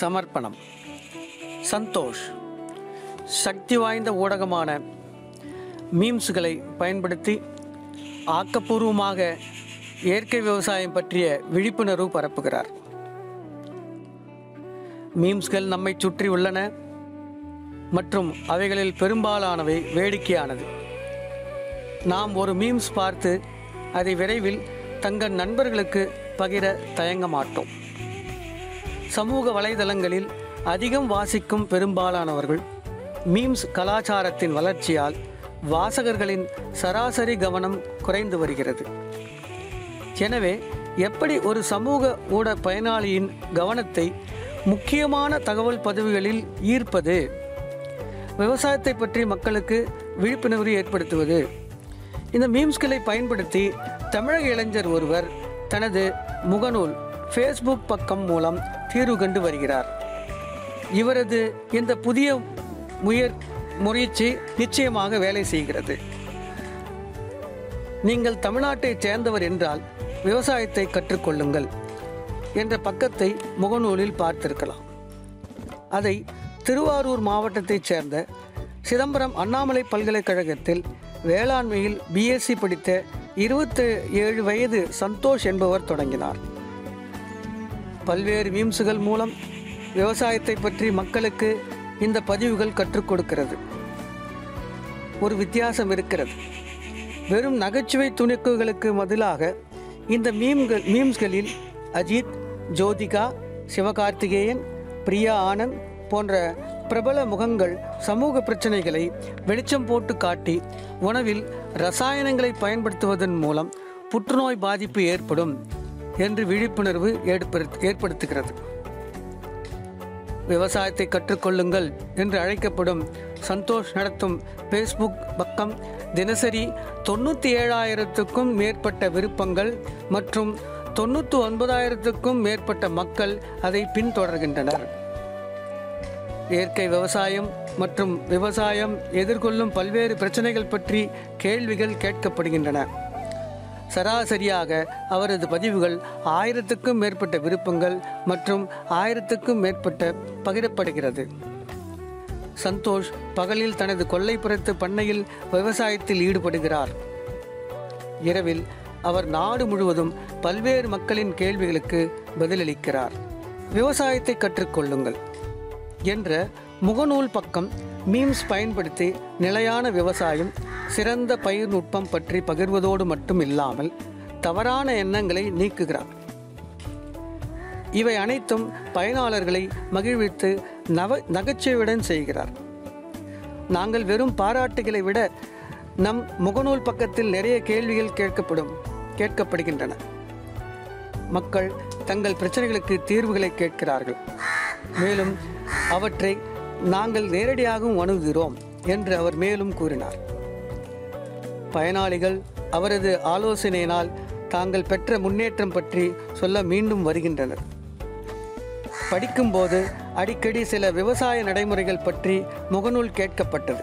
சமர்ப்பணம். சந்தோஷ். சக்தி வாய்ந்த ஊடகமான மீம்ஸ்களை பயன்படுத்தி ஆக்கப்பூர்வமாக இயற்கை விவசாயம் பற்றிய விழிப்புணர்வு பரப்புகிறார். மீம்ஸ்கள் நம்மை சுற்றி உள்ளன மற்றும் அவைகளில் பெரும்பாலானவை வேடிக்கையானது. நாம் ஒரு மீம்ஸ் பார்த்து அதை விரைவில் தங்கள் நண்பர்களுக்கு பகிர தயங்க மாட்டோம். சமூக வலைதளங்களில் அதிகம் வாசிக்கும் பெரும்பாலானவர்கள் மீம்ஸ் கலாச்சாரத்தின் வளர்ச்சியால் வாசகர்களின் சராசரி கவனம் குறைந்து வருகிறது. எனவே எப்படி ஒரு சமூக ஊட பயனாளியின் கவனத்தை முக்கியமான தகவல் பதிவுகளில் ஈர்ப்பது? விவசாயத்தை பற்றி மக்களுக்கு விழிப்புணர்வு ஏற்படுத்துவது? இந்த மீம்ஸ்களை பயன்படுத்தி தமிழக இளைஞர் ஒருவர் தனது முகநூல் ஃபேஸ்புக் பக்கம் மூலம் தீர்வு கண்டு வருகிறார். இவரது இந்த புதிய முயற் முயற்சி நிச்சயமாக வேலை செய்கிறது. நீங்கள் தமிழ்நாட்டைச் சேர்ந்தவர் என்றால் விவசாயத்தை கற்றுக்கொள்ளுங்கள் என்ற பக்கத்தை முகநூலில் பார்த்திருக்கலாம். அதை திருவாரூர் மாவட்டத்தைச் சேர்ந்த சிதம்பரம் அண்ணாமலை பல்கலைக்கழகத்தில் வேளாண்மையில் பிஎஸ்சி படித்த இருபத்தி ஏழு வயது சந்தோஷ் என்பவர் தொடங்கினார். பல்வேறு மீம்ஸுகள் மூலம் விவசாயத்தை பற்றி மக்களுக்கு இந்த பதிவுகள் கற்றுக் கொடுக்கிறது. ஒரு வித்தியாசம் இருக்கிறது. வெறும் நகைச்சுவை துணுக்குகளுக்கு பதிலாக இந்த மீம்கள் மீம்ஸ்களில் அஜித் ஜோதிகா சிவகார்த்திகேயன் பிரியா ஆனந்த் போன்ற பிரபல முகங்கள் சமூக பிரச்சனைகளை வெளிச்சம் போட்டு காட்டி உணவில் ரசாயனங்களை பயன்படுத்துவதன் மூலம் புற்றுநோய் பாதிப்பு ஏற்படும். என்று விழிப்புணர்வு ஏற்படுத்துகிறது. விவசாயத்தை கற்றுக்கொள்ளுங்கள் என்று அழைக்கப்படும் சந்தோஷ் நடத்தும் ஃபேஸ்புக் பக்கம் தினசரி தொண்ணூற்றி ஏழாயிரத்துக்கும் மேற்பட்ட விருப்பங்கள் மற்றும் தொண்ணூற்றி ஒன்பதாயிரத்துக்கும் மேற்பட்ட மக்கள் அதை பின்தொடர்கின்றனர். இயற்கை விவசாயம் மற்றும் விவசாயம் எதிர்கொள்ளும் பல்வேறு பிரச்சனைகள் பற்றி கேள்விகள் கேட்கப்படுகின்றன. சராசரியாக அவரது பதிவுகள் ஆயிரத்துக்கும் மேற்பட்ட விருப்பங்கள் மற்றும் ஆயிரத்துக்கும் மேற்பட்ட பகிரப்படுகிறது. சந்தோஷ் பகலில் தனது கொல்லைப்புறத்து பண்ணையில் விவசாயத்தில் ஈடுபடுகிறார். இரவில் அவர் நாடு முழுவதும் பல்வேறு மக்களின் கேள்விகளுக்கு பதிலளிக்கிறார். விவசாயத்தை கற்றுக்கொள்ளுங்கள் என்ற முகநூல் பக்கம் மீம்ஸ் பயன்படுத்தி நிலையான விவசாயம் சிறந்த பயிர் நுட்பம் பற்றி பகிர்வதோடு மட்டும் இல்லாமல் தவறான எண்ணங்களை நீக்குகிறார். இவை அனைத்தும் பயனாளர்களை மகிழ்வித்து நவ நகைச்சுவையுடன் செய்கிறார். நாங்கள் வெறும் பாராட்டுகளை விட நம் முகநூல் பக்கத்தில் நிறைய கேள்விகள் கேட்கப்படும் கேட்கப்படுகின்றன. மக்கள் தங்கள் பிரச்சனைகளுக்கு தீர்வுகளை கேட்கிறார்கள். மேலும் அவற்றை நாங்கள் நேரடியாகவும் அணுகுகிறோம் என்று அவர் மேலும் கூறினார். பயனாளிகள் அவரது ஆலோசனையினால் தாங்கள் பெற்ற முன்னேற்றம் பற்றி சொல்ல மீண்டும் வருகின்றனர். படிக்கும்போது அடிக்கடி சில விவசாய நடைமுறைகள் பற்றி முகநூல் கேட்கப்பட்டது.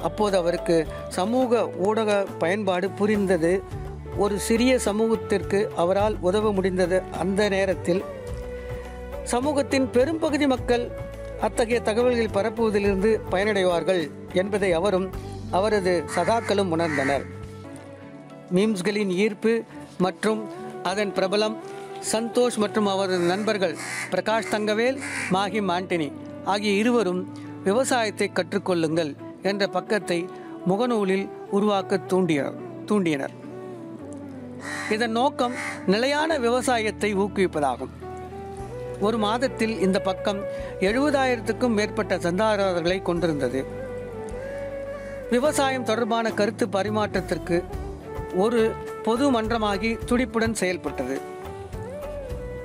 அப்போது அவருக்கு சமூக ஊடக பயன்பாடு புரிந்தது. ஒரு சிறிய சமூகத்திற்கு அவரால் உதவ முடிந்தது அந்த நேரத்தில். சமூகத்தின் பெரும்பகுதி மக்கள் அத்தகைய தகவல்கள் பரப்புவதிலிருந்து பயனடைவார்கள் என்பதை அவரும் அவரது சகாக்களும் உணர்ந்தனர். மீம்ஸ்களின் ஈர்ப்பு மற்றும் அதன் பிரபலம் சந்தோஷ் மற்றும் அவரது நண்பர்கள் பிரகாஷ் தங்கவேல் மாஹிம் ஆண்டனி ஆகிய இருவரும் விவசாயத்தை கற்றுக்கொள்ளுங்கள் என்ற பக்கத்தை முகநூலில் உருவாக்க தூண்டிய தூண்டியனர் இதன் நோக்கம் நிலையான விவசாயத்தை ஊக்குவிப்பதாகும். ஒரு மாதத்தில் இந்த பக்கம் எழுபதாயிரத்துக்கும் மேற்பட்ட சந்தாதாரர்களை கொண்டிருந்தது. விவசாயம் தொடர்பான கருத்து பரிமாற்றத்திற்கு ஒரு பொது மன்றமாகி துடிப்புடன் செயல்பட்டது.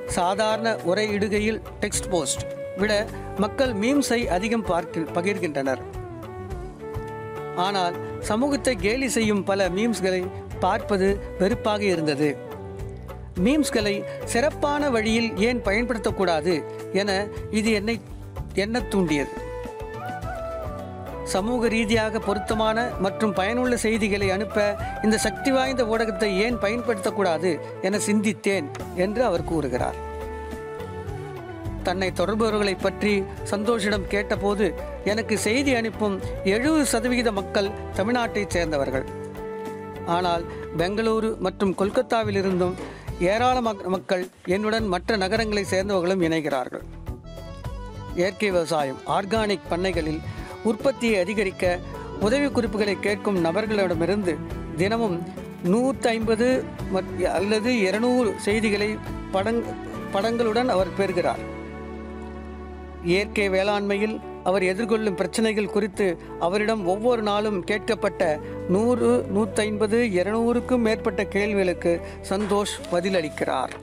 சாதாரண உரையிடுகையில் டெக்ஸ்ட் போஸ்ட் விட மக்கள் மீம்ஸை அதிகம் பார்க்க பகிர்கின்றனர். ஆனால் சமூகத்தை கேலி செய்யும் பல மீம்ஸ்களை பார்ப்பது வெறுப்பாக இருந்தது. மீம்ஸ்களை சிறப்பான வழியில் ஏன் பயன்படுத்தக்கூடாது என இது என்னை எண்ணத் தூண்டியது. சமூக ரீதியாக பொருத்தமான மற்றும் பயனுள்ள செய்திகளை அனுப்ப இந்த சக்தி வாய்ந்த ஊடகத்தை ஏன் பயன்படுத்தக்கூடாது என சிந்தித்தேன் என்று அவர் கூறுகிறார். தன்னை தொடர்பவர்களை பற்றி சந்தோஷிடம் கேட்டபோது எனக்கு செய்தி அனுப்பும் எழுபது சதவிகித மக்கள் தமிழ்நாட்டைச் சேர்ந்தவர்கள். ஆனால் பெங்களூரு மற்றும் கொல்கத்தாவிலிருந்தும் ஏராள மக்கள் என்னுடன் மற்ற நகரங்களை சேர்ந்தவர்களும் இணைகிறார்கள். இயற்கை விவசாயம் ஆர்கானிக் பண்ணைகளில் உற்பத்தியை அதிகரிக்க உதவி குறிப்புகளை கேட்கும் நபர்களிடமிருந்து தினமும் நூற்றி ஐம்பது அல்லது இருநூறு செய்திகளை படங் படங்களுடன் அவர் பெறுகிறார். இயற்கை வேளாண்மையில் அவர் எதிர்கொள்ளும் பிரச்சனைகள் குறித்து அவரிடம் ஒவ்வொரு நாளும் கேட்கப்பட்ட நூறு நூற்றி ஐம்பது இருநூறுக்கும் மேற்பட்ட கேள்விகளுக்கு சந்தோஷ் பதிலளிக்கிறார்.